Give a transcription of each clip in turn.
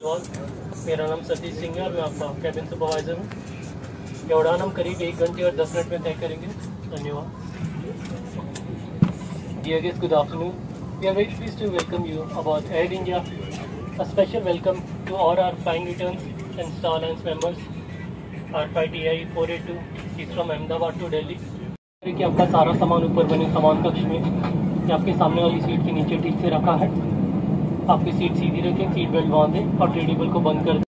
मेरा नाम सतीश सिंह है और मैं आपका कैबिन सुपरवाइजर हूँ। ये उड़ान हम करीब एक घंटे और दस मिनट में तय करेंगे। धन्यवाद। Dear guest good afternoon we are very pleased to welcome you aboard Air India a special welcome to all our flying return and Star Alliance members our five T I four eight two is from Ahmedabad to Delhi कि आपका सारा सामान ऊपर बने सामान कक्ष में आपके सामने वाली सीट के नीचे ठीक से रखा है। आपकी सीट सीधी रखें सीट बेल्ट बांधें और ट्रेडेबल को बंद कर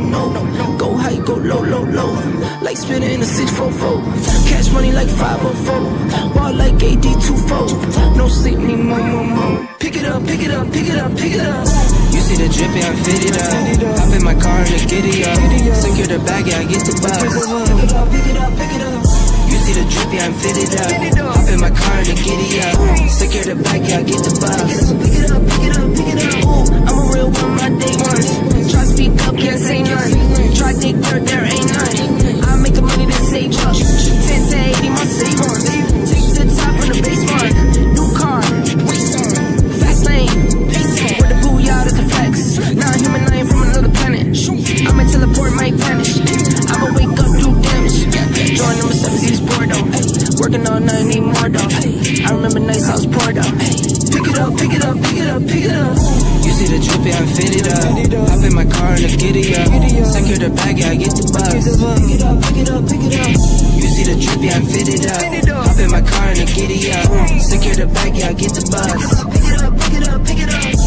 no. Go high, go low, low, low. Like spinning in a 644. Cash money like 504. Ball like AD24. No sleep, need more, more, more. Pick it up, pick it up, pick it up, pick it up. You see the drip, yeah, I'm fitted up. Hop in my car and the giddy up. Secure the bag, yeah, I get the bus. Pick it up, pick it up, pick it up. You see the drip, yeah, I'm fitted up. Hop in my car and the giddy up. Secure the bag, yeah, I get the Pick it up, pick it up, pick it up, it. You see the drip, I'm fitted up. Hop in my car and the giddy up. Secure the bag, yeah, I get the bus. Pick it up, pick it up, pick it up. You see the drip, I'm fitted up. Hop in my car and the giddy up. Secure the bag, yeah, I get the bus. Pick it up, pick it up, pick it up.